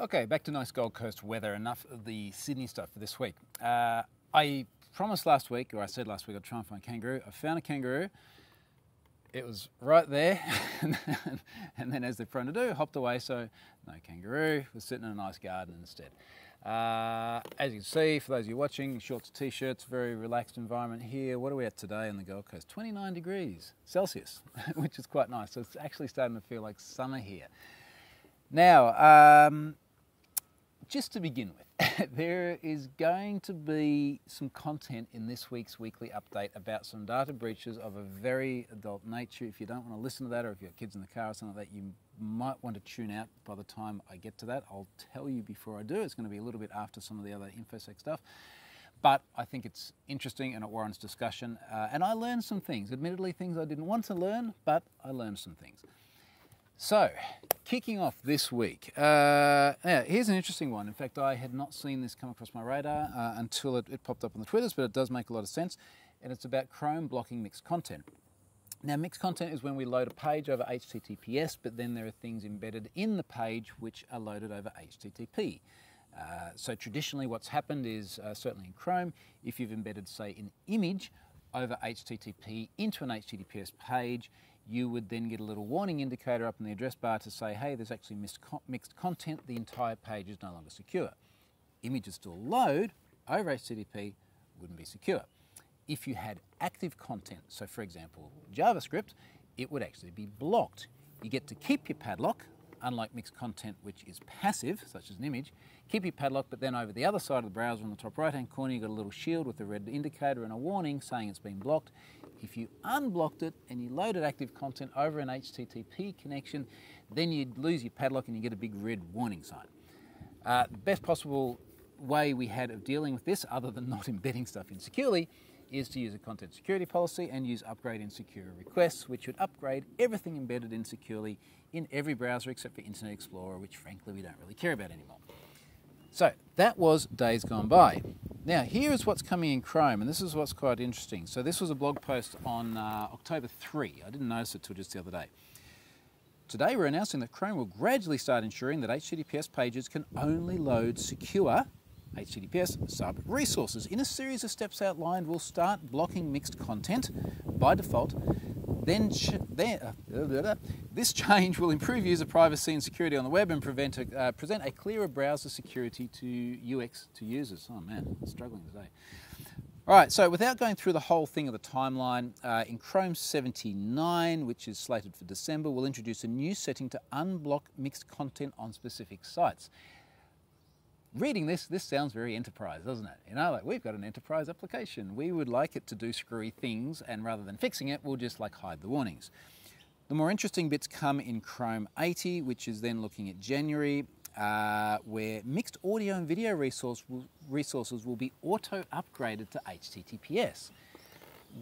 Okay, back to nice Gold Coast weather. Enough of the Sydney stuff for this week. Uh, I promised last week, or I said last week, I'd try and find a kangaroo. I found a kangaroo. It was right there, and then as they're prone to do, hopped away. So no kangaroo. We're sitting in a nice garden instead. Uh, as you can see, for those of you watching, shorts, t-shirts, very relaxed environment here. What are we at today on the Gold Coast? 29 degrees Celsius, which is quite nice. So it's actually starting to feel like summer here. Now, um, just to begin with, there is going to be some content in this week's weekly update about some data breaches of a very adult nature. If you don't want to listen to that, or if you have kids in the car or something like that, you might want to tune out by the time I get to that. I'll tell you before I do. It's going to be a little bit after some of the other InfoSec stuff. But I think it's interesting and it warrants discussion. Uh, and I learned some things. Admittedly, things I didn't want to learn, but I learned some things. So, kicking off this week, uh, yeah, here's an interesting one. In fact, I had not seen this come across my radar uh, until it, it, popped up on the Twitters, but it does make a lot of sense. And it's about Chrome blocking mixed content. Now, mixed content is when we load a page over HTTPS, but then there are things embedded in the page which are loaded over HTTP. Uh, so traditionally what's happened is, uh, certainly in Chrome, if you've embedded, say, an image over HTTP into an HTTPS page, you would then get a little warning indicator up in the address bar to say, hey, there's actually mixed content, the entire page is no longer secure. Images still load over HTTP wouldn't be secure. If you had active content, so for example, JavaScript, it would actually be blocked. You get to keep your padlock, unlike mixed content, which is passive, such as an image, keep your padlock, but then over the other side of the browser on the top right hand corner, you've got a little shield with a red indicator and a warning saying it's been blocked. If you unblocked it and you loaded active content over an HTTP connection, then you'd lose your padlock and you get a big red warning sign. Uh, the best possible way we had of dealing with this, other than not embedding stuff insecurely, is to use a content security policy and use upgrade insecure requests, which would upgrade everything embedded insecurely in every browser except for Internet Explorer, which frankly we don't really care about anymore. So that was days gone by. Now, here is what's coming in Chrome, and this is what's quite interesting. So this was a blog post on uh, October 3. I didn't notice it till just the other day. Today we're announcing that Chrome will gradually start ensuring that HTTPS pages can only load secure HTTPS sub resources. In a series of steps outlined, we'll start blocking mixed content by default then, then uh, this change will improve user privacy and security on the web and prevent a, uh, present a clearer browser security to UX to users. Oh man, struggling today. All right, so without going through the whole thing of the timeline, uh, in Chrome 79, which is slated for December, we'll introduce a new setting to unblock mixed content on specific sites reading this, this sounds very enterprise, doesn't it? You know, like we've got an enterprise application. We would like it to do screwy things, and rather than fixing it, we'll just like hide the warnings. The more interesting bits come in Chrome 80, which is then looking at January, uh, where mixed audio and video resource resources will be auto upgraded to HTTPS,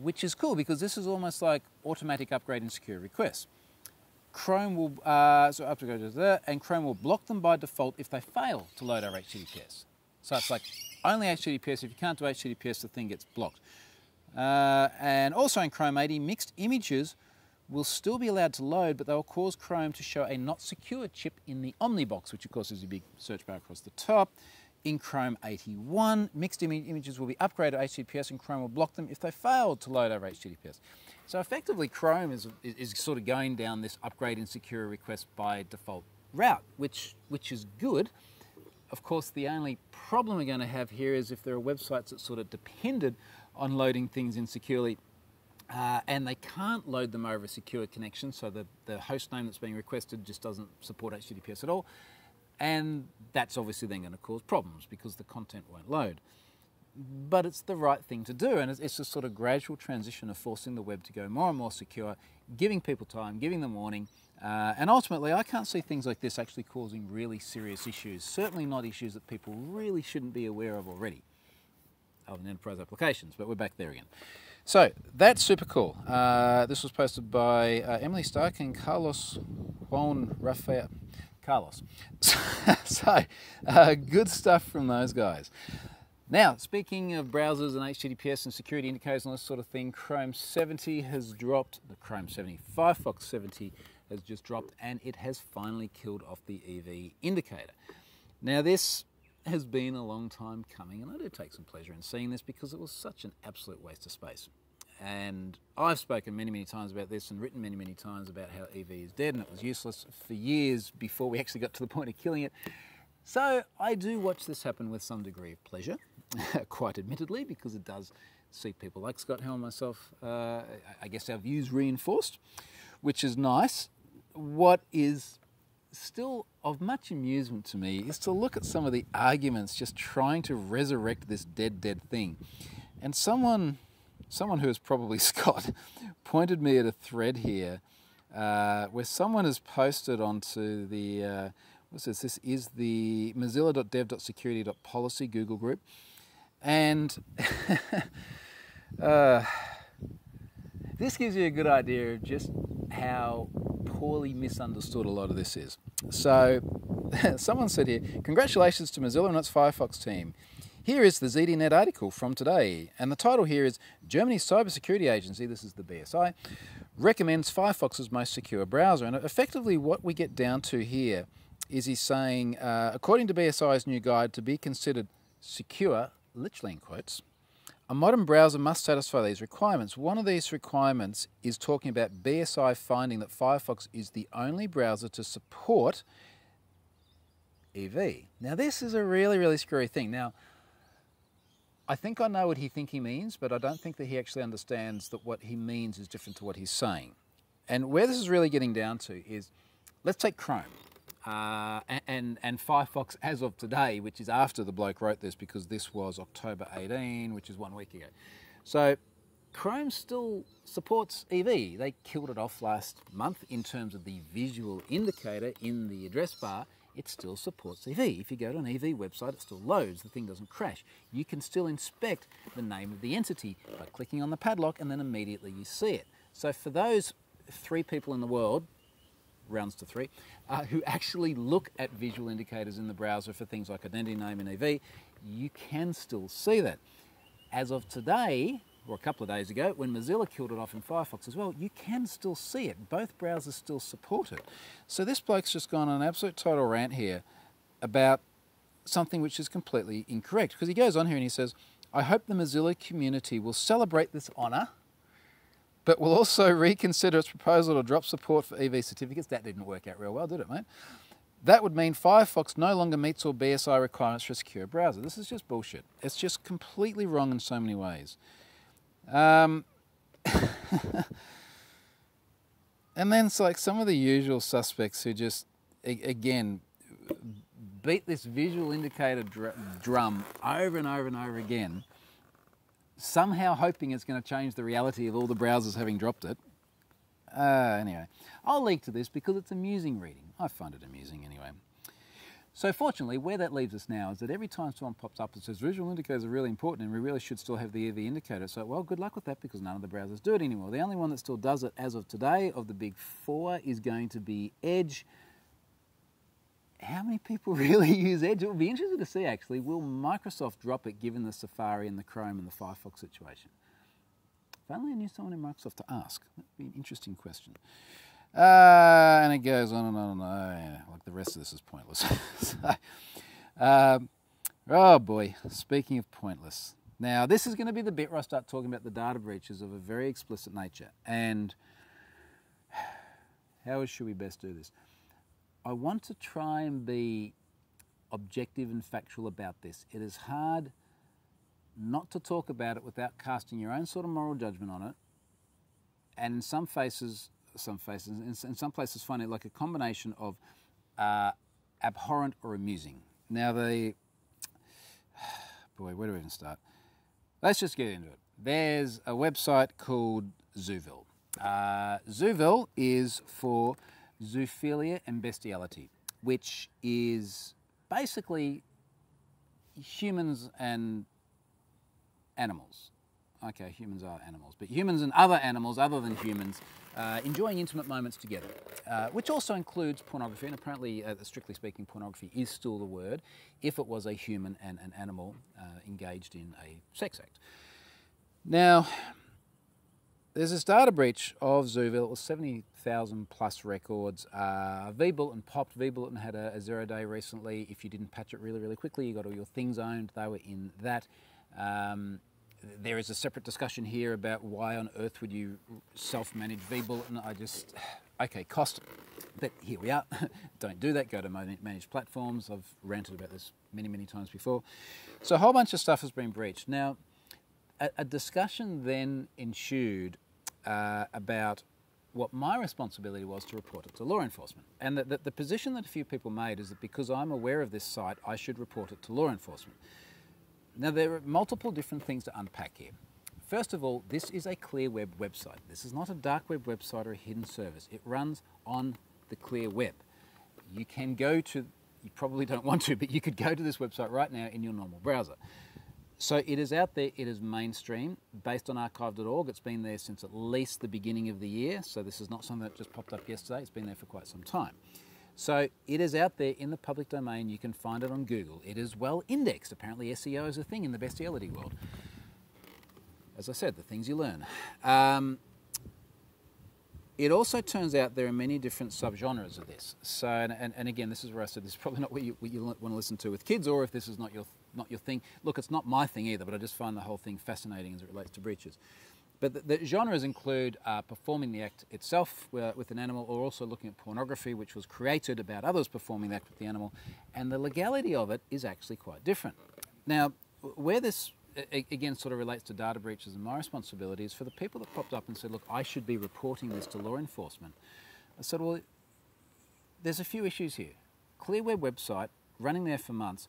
which is cool because this is almost like automatic upgrade insecure requests. Chrome will, uh, so up to go to there, and Chrome will block them by default if they fail to load our HTTPS. So it's like only HTTPS, if you can't do HTTPS, the thing gets blocked. Uh, and also in Chrome 80, mixed images will still be allowed to load, but they will cause Chrome to show a not secure chip in the Omnibox, which of course is a big search bar across the top. In Chrome 81, mixed Im images will be upgraded to HTTPS and Chrome will block them if they fail to load over HTTPS. So effectively, Chrome is, is sort of going down this upgrade insecure request by default route, which, which is good. Of course, the only problem we're going to have here is if there are websites that sort of depended on loading things insecurely uh, and they can't load them over a secure connection, so the, the host name that's being requested just doesn't support HTTPS at all. And that's obviously then going to cause problems because the content won't load but it's the right thing to do. And it's a sort of gradual transition of forcing the web to go more and more secure, giving people time, giving them warning. Uh, and ultimately, I can't see things like this actually causing really serious issues. Certainly not issues that people really shouldn't be aware of already, other than enterprise applications, but we're back there again. So that's super cool. Uh, this was posted by uh, Emily Stark and Carlos Juan Rafael. Carlos. so, uh, good stuff from those guys. Now, speaking of browsers and HTTPS and security indicators and this sort of thing, Chrome 70 has dropped, the Chrome 70, Firefox 70 has just dropped and it has finally killed off the EV indicator. Now, this has been a long time coming, and I do take some pleasure in seeing this because it was such an absolute waste of space. And I've spoken many, many times about this and written many, many times about how EV is dead and it was useless for years before we actually got to the point of killing it. So I do watch this happen with some degree of pleasure, quite admittedly, because it does see people like Scott Helme and myself, uh, I guess our views reinforced, which is nice. What is still of much amusement to me is to look at some of the arguments just trying to resurrect this dead, dead thing. And someone, someone who is probably Scott, pointed me at a thread here uh, where someone has posted onto the, uh, what's this? This is the mozilla.dev.security.policy Google group. And uh, this gives you a good idea of just how poorly misunderstood a lot of this is. So, someone said here, congratulations to Mozilla and its Firefox team. Here is the ZDNet article from today, and the title here is Germany's Cybersecurity Agency, this is the BSI, recommends Firefox's most secure browser. And effectively, what we get down to here is he's saying, uh, according to BSI's new guide, to be considered secure, literally in quotes, a modern browser must satisfy these requirements. One of these requirements is talking about BSI finding that Firefox is the only browser to support EV. Now, this is a really, really screwy thing. Now, I think I know what he think he means, but I don't think that he actually understands that what he means is different to what he's saying. And where this is really getting down to is, let's take Chrome. Uh, and, and Firefox as of today, which is after the bloke wrote this because this was October 18, which is one week ago. So Chrome still supports EV. They killed it off last month in terms of the visual indicator in the address bar. It still supports EV. If you go to an EV website, it still loads. The thing doesn't crash. You can still inspect the name of the entity by clicking on the padlock and then immediately you see it. So for those three people in the world, rounds to three, uh, who actually look at visual indicators in the browser for things like identity name and EV, you can still see that. As of today, or a couple of days ago, when Mozilla killed it off in Firefox as well, you can still see it. Both browsers still support it. So this bloke's just gone on an absolute total rant here about something which is completely incorrect. Because he goes on here and he says, I hope the Mozilla community will celebrate this honour but will also reconsider its proposal to drop support for EV certificates. That didn't work out real well, did it, mate? That would mean Firefox no longer meets all BSI requirements for a secure browser. This is just bullshit. It's just completely wrong in so many ways. Um, and then it's like some of the usual suspects who just, again, beat this visual indicator dr drum over and over and over again somehow hoping it's going to change the reality of all the browsers having dropped it. Uh, anyway, I'll link to this because it's amusing reading. I find it amusing anyway. So fortunately, where that leaves us now is that every time someone pops up and says visual indicators are really important and we really should still have the EV indicator, so well, good luck with that because none of the browsers do it anymore. The only one that still does it as of today of the big four is going to be Edge, how many people really use Edge? It would be interesting to see actually. Will Microsoft drop it given the Safari and the Chrome and the Firefox situation? If only I knew someone in Microsoft to ask. That'd be an interesting question. Uh, and it goes on and on and on. Oh, like the rest of this is pointless. so, um, oh boy, speaking of pointless. Now, this is going to be the bit where I start talking about the data breaches of a very explicit nature. And how should we best do this? I want to try and be objective and factual about this. It is hard not to talk about it without casting your own sort of moral judgment on it. And in some faces, some faces, in some places, find it like a combination of uh, abhorrent or amusing. Now, the boy, where do we even start? Let's just get into it. There's a website called Zooville. Uh, Zooville is for zoophilia and bestiality, which is basically humans and animals. Okay, humans are animals, but humans and other animals other than humans uh, enjoying intimate moments together, uh, which also includes pornography. And apparently, uh, strictly speaking, pornography is still the word if it was a human and an animal uh, engaged in a sex act. Now, there's this data breach of Zooville. It was 70,000 plus records. Uh, vBulletin popped. vBulletin had a, a, zero day recently. If you didn't patch it really, really quickly, you got all your things owned. They were in that. Um, there is a separate discussion here about why on earth would you self-manage vBulletin. I just, okay, cost, but here we are. Don't do that. Go to managed platforms. I've ranted about this many, many times before. So a whole bunch of stuff has been breached. Now, a, a discussion then ensued uh, about what my responsibility was to report it to law enforcement. And the, the position that a few people made is that because I'm aware of this site, I should report it to law enforcement. Now, there are multiple different things to unpack here. First of all, this is a clear web website. This is not a dark web website or a hidden service. It runs on the clear web. You can go to, you probably don't want to, but you could go to this website right now in your normal browser. So it is out there, it is mainstream, based on archive.org. It's been there since at least the beginning of the year, so this is not something that just popped up yesterday, it's been there for quite some time. So it is out there in the public domain, you can find it on Google. It is well indexed, apparently SEO is a thing in the bestiality world. As I said, the things you learn. Um, it also turns out there are many different subgenres of this. So, and, and, again, this is where I said this is probably not what you, what you want to listen to with kids, or if this is not your not your thing. Look, it's not my thing either, but I just find the whole thing fascinating as it relates to breaches. But the, the genres include uh, performing the act itself uh, with an animal, or also looking at pornography, which was created about others performing the act with the animal, and the legality of it is actually quite different. Now, where this again sort of relates to data breaches and my responsibility is for the people that popped up and said, look, I should be reporting this to law enforcement. I said, well, there's a few issues here. Clearweb website, running there for months,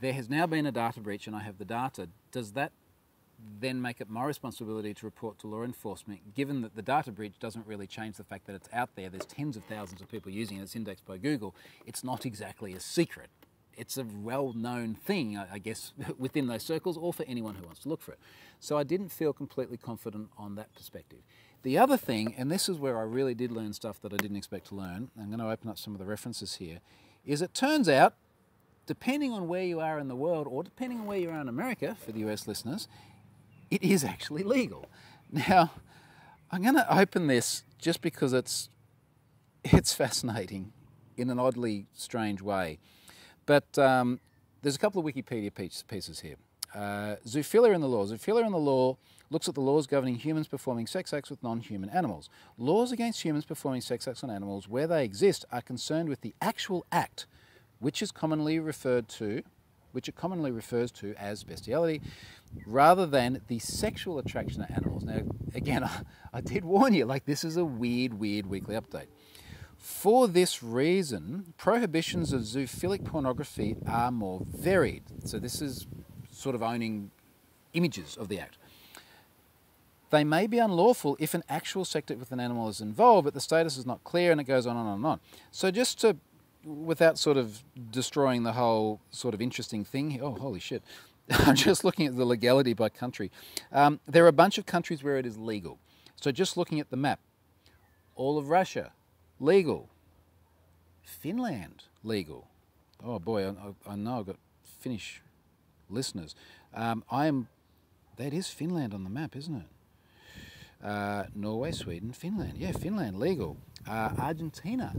there has now been a data breach and I have the data. Does that then make it my responsibility to report to law enforcement, given that the data breach doesn't really change the fact that it's out there, there's tens of thousands of people using it, it's indexed by Google, it's not exactly a secret it's a well-known thing, I guess, within those circles or for anyone who wants to look for it. So I didn't feel completely confident on that perspective. The other thing, and this is where I really did learn stuff that I didn't expect to learn, I'm going to open up some of the references here, is it turns out, depending on where you are in the world or depending on where you are in America, for the US listeners, it is actually legal. Now, I'm going to open this just because it's, it's fascinating in an oddly strange way. But um, there's a couple of Wikipedia pieces here. Uh, zoophilia in the law. Zoophilia in the law looks at the laws governing humans performing sex acts with non-human animals. Laws against humans performing sex acts on animals, where they exist, are concerned with the actual act, which is commonly referred to, which it commonly refers to as bestiality, rather than the sexual attraction of animals. Now, again, I, I did warn you, like this is a weird, weird weekly update. For this reason, prohibitions of zoophilic pornography are more varied. So, this is sort of owning images of the act. They may be unlawful if an actual sex act with an animal is involved, but the status is not clear and it goes on and on and on. So, just to, without sort of destroying the whole sort of interesting thing, oh, holy shit. I'm just looking at the legality by country. Um, there are a bunch of countries where it is legal. So, just looking at the map, all of Russia, legal. Finland, legal. Oh boy, I, I know I've got Finnish listeners. Um, I'm, that is Finland on the map, isn't it? Uh, Norway, Sweden, Finland. Yeah, Finland, legal. Uh, Argentina,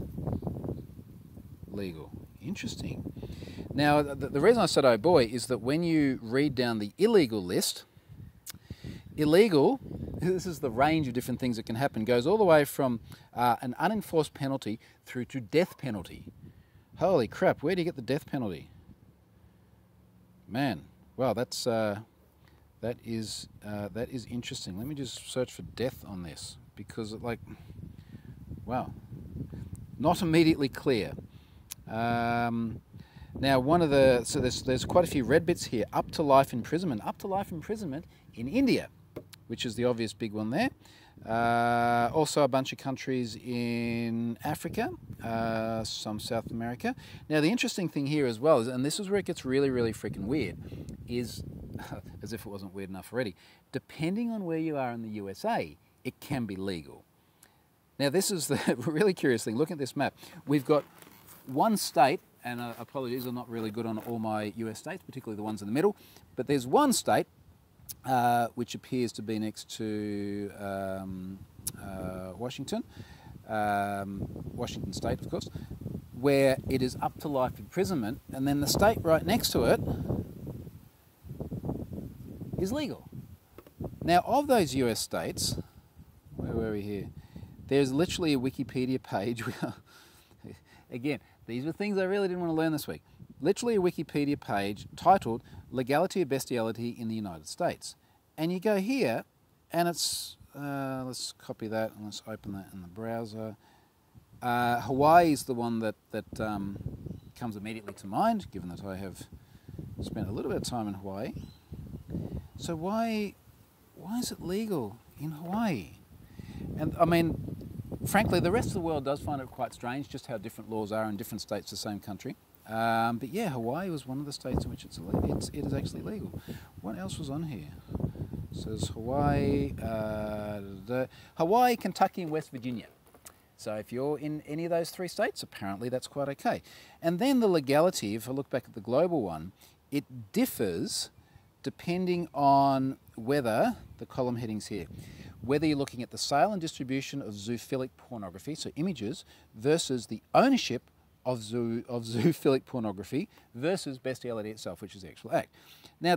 legal. Interesting. Now, the, the reason I said oh boy is that when you read down the illegal list, illegal, this is the range of different things that can happen, goes all the way from uh, an unenforced penalty through to death penalty. Holy crap, where do you get the death penalty? Man, well, that's, uh, that, is, uh, that is interesting. Let me just search for death on this because, like, wow, not immediately clear. Um, now, one of the, so there's, there's quite a few red bits here, up to life imprisonment. Up to life imprisonment in India which is the obvious big one there. Uh, also, a bunch of countries in Africa, uh, some South America. Now, the interesting thing here as well is, and this is where it gets really, really freaking weird, is as if it wasn't weird enough already. Depending on where you are in the USA, it can be legal. Now, this is the really curious thing. Look at this map. We've got one state, and uh, apologies, I'm not really good on all my US states, particularly the ones in the middle, but there's one state uh, which appears to be next to um, uh, Washington, um, Washington State, of course, where it is up to life imprisonment, and then the state right next to it is legal. Now, of those US states, where were we here? There's literally a Wikipedia page. Again, these were things I really didn't want to learn this week. Literally a Wikipedia page titled Legality of Bestiality in the United States. And you go here, and it's, uh, let's copy that and let's open that in the browser. Uh, Hawaii is the one that, that um, comes immediately to mind, given that I have spent a little bit of time in Hawaii. So why, why is it legal in Hawaii? And I mean, frankly, the rest of the world does find it quite strange just how different laws are in different states of the same country. Um, but yeah, Hawaii was one of the states in which it's, it's it is actually legal. What else was on here? It says Hawaii, uh, Hawaii, Kentucky, and West Virginia. So if you're in any of those three states, apparently that's quite okay. And then the legality, if I look back at the global one, it differs depending on whether, the column headings here, whether you're looking at the sale and distribution of zoophilic pornography, so images, versus the ownership of, zoo, of zoophilic pornography versus bestiality itself, which is the actual act. Now,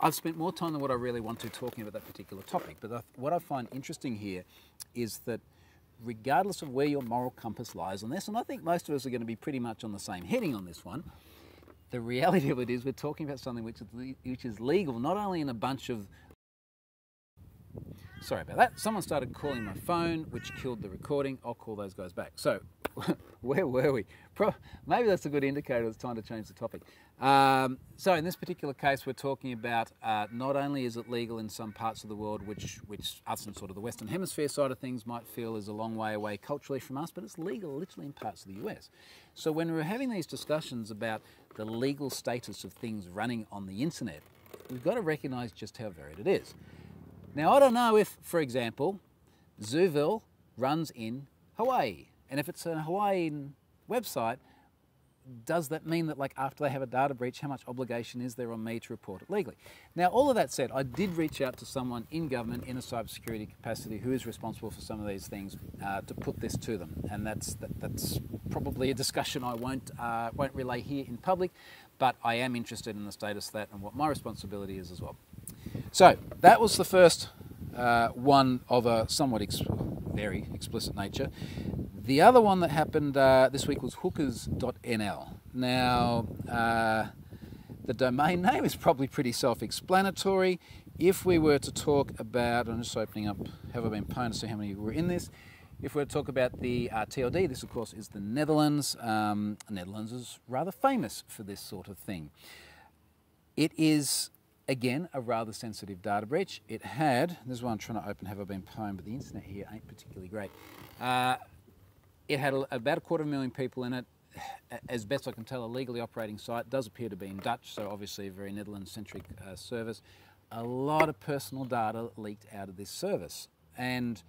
I've spent more time than what I really want to talking about that particular topic, but what I find interesting here is that regardless of where your moral compass lies on this, and I think most of us are going to be pretty much on the same heading on this one, the reality of it is we're talking about something which is, which is legal not only in a bunch of Sorry about that. Someone started calling my phone, which killed the recording. I'll call those guys back. So, where were we? Pro maybe that's a good indicator it's time to change the topic. Um, so, in this particular case, we're talking about uh, not only is it legal in some parts of the world, which, which us in sort of the Western Hemisphere side of things might feel is a long way away culturally from us, but it's legal literally in parts of the US. So, when we're having these discussions about the legal status of things running on the internet, we've got to recognize just how varied it is. Now, I don't know if, for example, Zooville runs in Hawaii. And if it's a Hawaiian website, does that mean that like after they have a data breach, how much obligation is there on me to report it legally? Now, all of that said, I did reach out to someone in government in a cybersecurity capacity who is responsible for some of these things uh, to put this to them, and that's that, that's probably a discussion I won't uh, won't relay here in public, but I am interested in the status of that and what my responsibility is as well. So that was the first uh, one of a somewhat ex very explicit nature. The other one that happened uh, this week was hookers.nl. Now, uh, the domain name is probably pretty self explanatory. If we were to talk about, I'm just opening up, have I been pwned to see how many were in this? If we were to talk about the uh, TLD, this of course is the Netherlands. Um, Netherlands is rather famous for this sort of thing. It is again, a rather sensitive data breach. It had, this is why I'm trying to open Have I Been Pwned, but the internet here ain't particularly great. Uh, it had a, about a quarter of a million people in it. As best I can tell, a legally operating site. Does appear to be in Dutch, so obviously a very Netherlands-centric uh, service. A lot of personal data leaked out of this service. And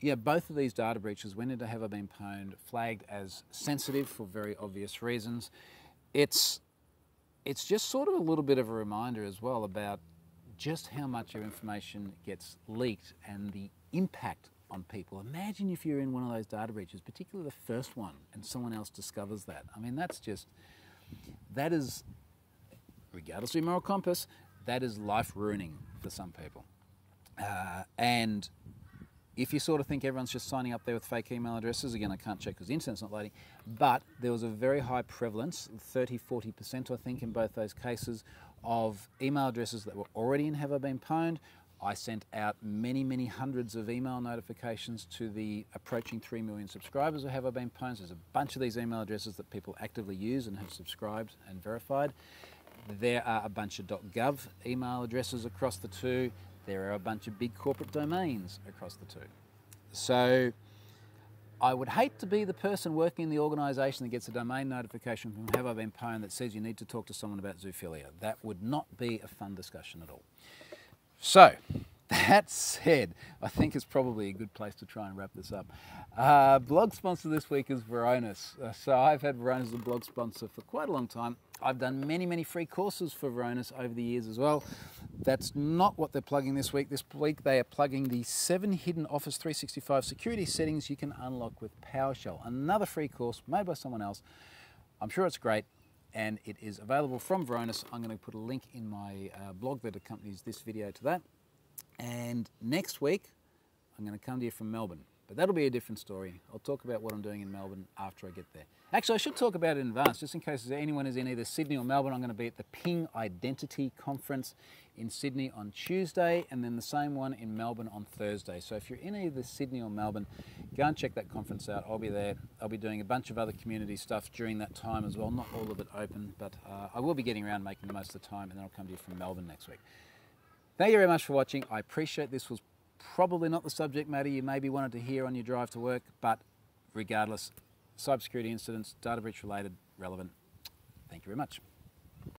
yeah, both of these data breaches went into Have I Been Pwned, flagged as sensitive for very obvious reasons. It's it's just sort of a little bit of a reminder as well about just how much your information gets leaked and the impact on people. Imagine if you're in one of those data breaches, particularly the first one, and someone else discovers that. I mean, that's just, that is, regardless of your moral compass, that is life ruining for some people. Uh, and if you sort of think everyone's just signing up there with fake email addresses, again, I can't check because the internet's not loading, but there was a very high prevalence, 30, 40%, I think, in both those cases, of email addresses that were already in Have I Been Pwned. I sent out many, many hundreds of email notifications to the approaching 3 million subscribers of Have I Been Pwned. There's a bunch of these email addresses that people actively use and have subscribed and verified. There are a bunch of .gov email addresses across the two there are a bunch of big corporate domains across the two. So I would hate to be the person working in the organisation that gets a domain notification from Have I Been Pwned that says you need to talk to someone about zoophilia. That would not be a fun discussion at all. So, that said, I think it's probably a good place to try and wrap this up. Uh, blog sponsor this week is Varonis. Uh, so I've had Varonis as a blog sponsor for quite a long time. I've done many, many free courses for Varonis over the years as well. That's not what they're plugging this week. This week they are plugging the seven hidden Office 365 security settings you can unlock with PowerShell. Another free course made by someone else. I'm sure it's great and it is available from Varonis. I'm going to put a link in my uh, blog that accompanies this video to that. And next week, I'm going to come to you from Melbourne. But that'll be a different story. I'll talk about what I'm doing in Melbourne after I get there. Actually, I should talk about it in advance, just in case anyone is in either Sydney or Melbourne. I'm going to be at the Ping Identity Conference in Sydney on Tuesday, and then the same one in Melbourne on Thursday. So if you're in either Sydney or Melbourne, go and check that conference out. I'll be there. I'll be doing a bunch of other community stuff during that time as well. Not all of it open, but uh, I will be getting around making the most of the time, and then I'll come to you from Melbourne next week. Thank you very much for watching. I appreciate this was probably not the subject matter you maybe wanted to hear on your drive to work, but regardless, cybersecurity incidents, data breach related, relevant. Thank you very much.